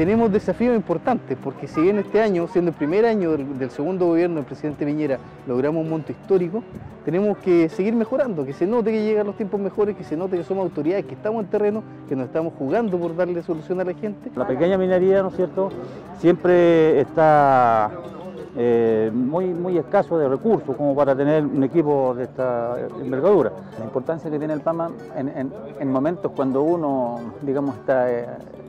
tenemos desafíos importantes, porque si bien este año, siendo el primer año del, segundo gobierno del presidente Piñera, logramos un monto histórico, tenemos que seguir mejorando, que se note que llegan los tiempos mejores, que se note que somos autoridades, que estamos en terreno, que nos estamos jugando por darle solución a la gente. La pequeña minería, ¿no es cierto?, siempre está eh, muy, escaso de recursos como para tener un equipo de esta envergadura. La importancia que tiene el PAMA en, momentos cuando uno, digamos, está eh,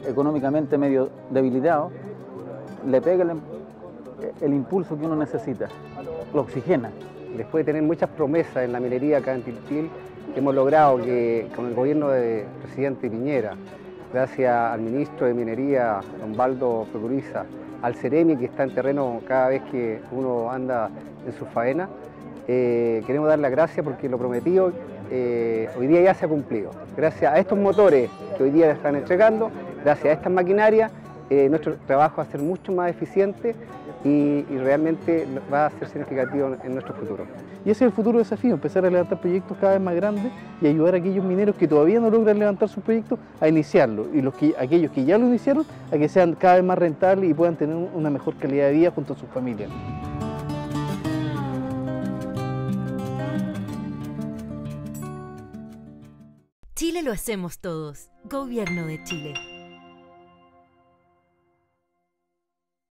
económicamente medio debilitado, le pega el, impulso que uno necesita, lo oxigena. Después de tener muchas promesas en la minería acá en Tiltil, hemos logrado que con el gobierno del presidente Piñera, gracias al ministro de Minería, don Baldo al Ceremi que está en terreno cada vez que uno anda en su faena, eh, queremos dar las gracias porque lo prometido eh, hoy día ya se ha cumplido. Gracias a estos motores que hoy día están entregando, gracias a estas maquinarias, eh, nuestro trabajo va a ser mucho más eficiente y, realmente va a ser significativo en nuestro futuro. Y ese es el futuro desafío, empezar a levantar proyectos cada vez más grandes y ayudar a aquellos mineros que todavía no logran levantar sus proyectos a iniciarlo y los que, aquellos que ya lo iniciaron a que sean cada vez más rentables y puedan tener una mejor calidad de vida junto a sus familias. Chile lo hacemos todos. Gobierno de Chile.